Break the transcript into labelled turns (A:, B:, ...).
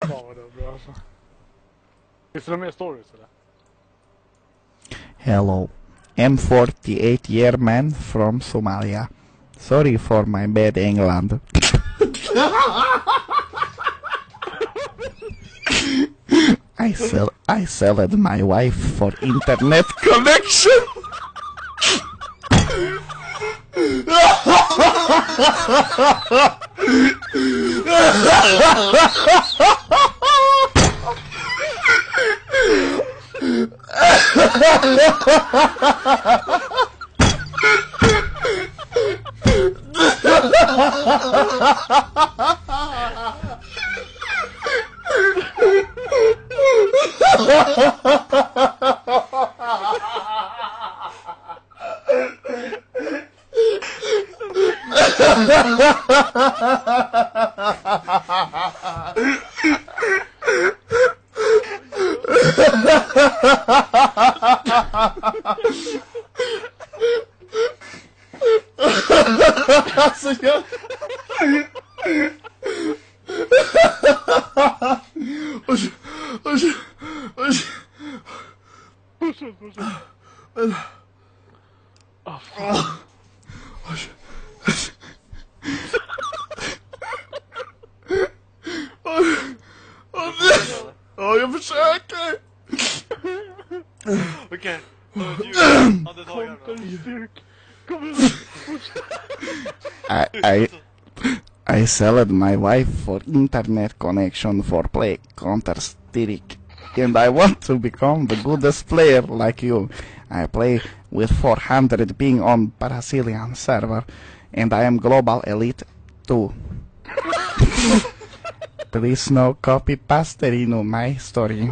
A: Fan vad alltså. Finns det några mer stories eller?
B: Hello. I'm 48 year man from Somalia. Sorry for my bad England. I sell I sold my wife for internet connection. Ha ha ha! Senhor. Hoje. is
A: Hoje. Hoje. Hoje. Hoje.
B: Oh, je verzeker!
C: Okej. Så ljud, andetagen då.
A: Styrk. Kom igen.
B: I, I, I sold my wife for internet connection for play Counter Strike. And I want to become the goodest player like you. I play with 400 ping on Brazilian server. And I am global elite too. Please no copy paste in my story.